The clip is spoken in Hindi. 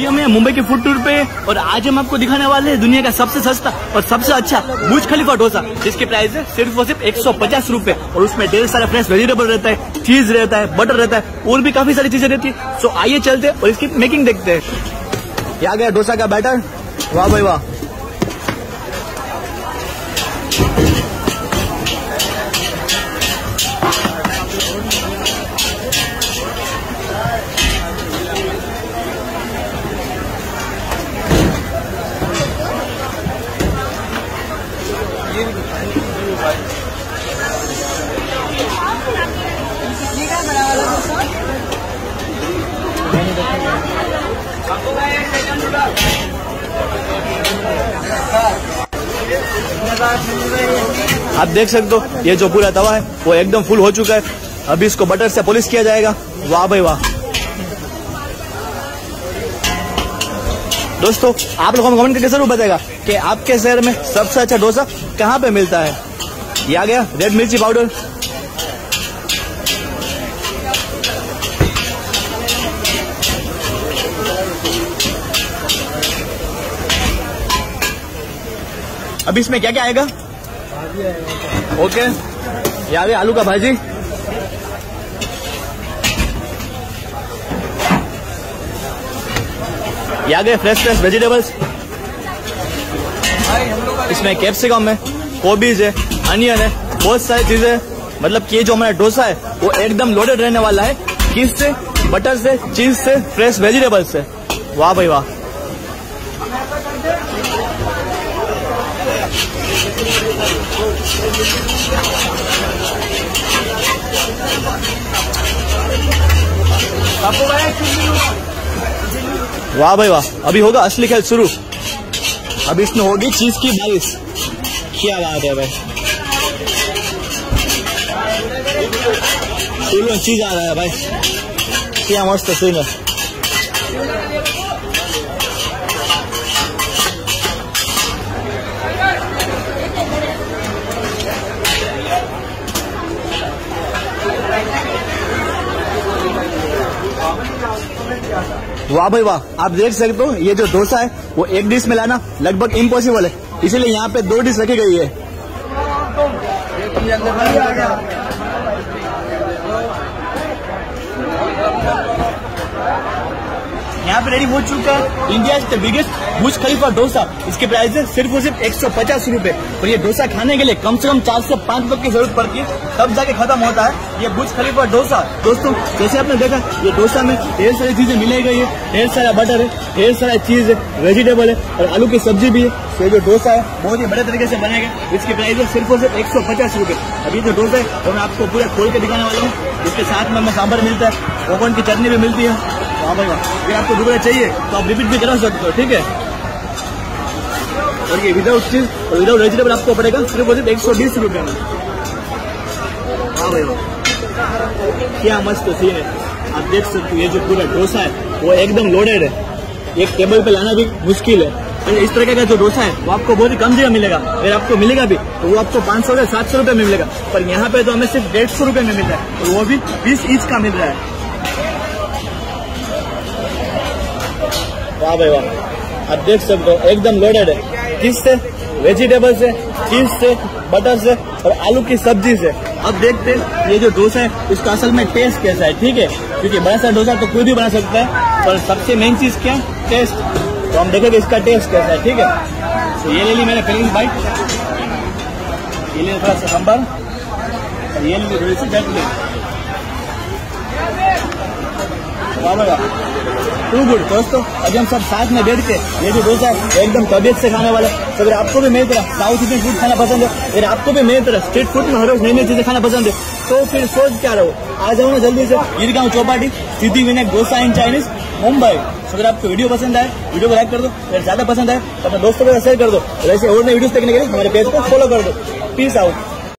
अभी हम हैं मुंबई के फ़ूड टूर पे और आज हम आपको दिखाने वाले हैं दुनिया का सबसे सस्ता और सबसे अच्छा बुज खलीफा डोसा, जिसकी प्राइस है सिर्फ़ और सिर्फ़ एक सौ पचास रूपए और उसमें ढेर सारे फ्रेश वेजिटेबल रहता है चीज़ रहता है बटर रहता है, और भी काफ़ी सारी चीज़ें रहती है। सो आइए चलते और इसकी मेकिंग देखते है। क्या गया डोसा का बैटर वाह भाई वाह। आप देख सकते हो, ये जो पूरा तवा है, वो एकदम फुल हो चुका है। अभी इसको बटर से पॉलिश किया जाएगा। वाह भाई वाह। दोस्तों, आप लोगों को कमेंट करके ज़रूर बताएगा कि आपके शहर में सबसे अच्छा डोसा कहाँ पे मिलता है। ये आ गया रेड मिर्ची पाउडर अभी इसमें क्या क्या आएगा? ओके ये आ आलू का भाजी। ये गए फ्रेश फ्रेश वेजिटेबल्स इसमें कैप्सिकम है, कोबीज है अनियन है, बहुत सारी चीज़ें मतलब कि ये जो हमारा डोसा है, वो एकदम लोडेड रहने वाला है। किस से बटर से चीज़ से फ्रेश वेजिटेबल्स से। वाह भाई वाह। वाह भाई वाह। अभी होगा असली खेल शुरू। अभी इसमें होगी चीज़ की बारिश। क्या बात है भाई। चीज़ आ रहा है भाई। क्या मस्त सीन है वाह भाई वाह, आप देख सकते हो, ये जो डोसा है, वो एक डिश में लाना लगभग इम्पॉसिबल है। इसीलिए यहाँ पे दो डिश रखी गई है। यहाँ पे रेडी हो चुका है। India is the biggest Burj Khalifa dosa. इसके प्राइस है सिर्फ़ और सिर्फ़ एक सौ पचास रूपए। और ये डोसा खाने के लिए कम से कम चार से पाँच लोग की ज़रूरत पड़ती है। तब जाके खत्म होता है। ये बुज खलीफा डोसा। दोस्तों, जैसे आपने देखा, ये डोसा में ढेर सारी चीज़ें मिलाई गई है ढेर सारा बटर है, ढेर सारा चीज़ है वेजिटेबल है, और आलू की सब्ज़ी भी है। तो जो डोसा है, बहुत ही बड़े तरीके से बनाया गया इसकी प्राइस है सिर्फ़ और सिर्फ़ एक सौ पचास रूपए। अभी जो डोसा है वो मैं आपको पूरा खोल के दिखाने वाला हूँ। इसके साथ में हमें सांभर मिलता है कोकन की चटनी भी मिलती है। हाँ भाई अगर आपको दुबला चाहिए तो आप रिपीट भी करा सकते हो, ठीक है? और ये विदाउट चीज़ और विदाउट वेजिटेबल आपको पड़ेगा सिर्फ़ और एक सौ बीस रुपये में। हाँ भाई क्या मस्त सीन है। आप देख सकते हो, ये जो पूरा डोसा है, वो एकदम लोडेड है। एक टेबल पे लाना भी मुश्किल है। तो इस तरह का जो डोसा है, वो आपको बहुत ही कम जगह मिलेगा। अगर आपको मिलेगा भी तो वो आपको पाँच सौ से सात सौ रुपये में मिलेगा। पर यहाँ पे तो हमें सिर्फ़ डेढ़ सौ रुपये में मिल रहा है। और वो भी बीस इंच का मिल रहा है। वाह भाई वाह आप देख सकते हो, एकदम लोडेड है। किससे वेजिटेबल से चीज़ से बटर से और आलू की सब्ज़ी से। अब देखते हैं, ये जो डोसा है उसका असल में टेस्ट कैसा है, ठीक है? क्योंकि बड़ा सा डोसा तो कोई भी बना सकता है, पर सबसे मेन चीज़ क्या है? टेस्ट तो हम देखेंगे इसका टेस्ट कैसा है, ठीक है? तो ये ले ली मैंने पहली बाइट ये ले थोड़ा सा सांबर ये ले ली थोड़ी सी चटनी टू गुड दोस्तों, अभी हम सब साथ में बैठ के, ये जो डोसा है एकदम तबियत से खाने वाला। है तो अगर आपको भी मेरी तरह साउथ इंडियन फ़ूड खाना पसंद है अगर आपको भी मेरी तरह स्ट्रीट फ़ूड में हर रोज नई नई चीज़ें खाना पसंद है। तो फिर सोच क्या रहो आ जाओ ना जल्दी से ईदगांव चौपाटी, सिद्धि विनायक डोसा इन चाइनीज़ मुंबई। तो अगर आपको वीडियो पसंद आए वीडियो को लाइक कर दो, अगर ज़्यादा पसंद आए तो अपने दोस्तों के साथ शेयर कर दो। और ऐसे और नए वीडियो देखने के लिए हमारे पेज को फॉलो कर दो। Peace out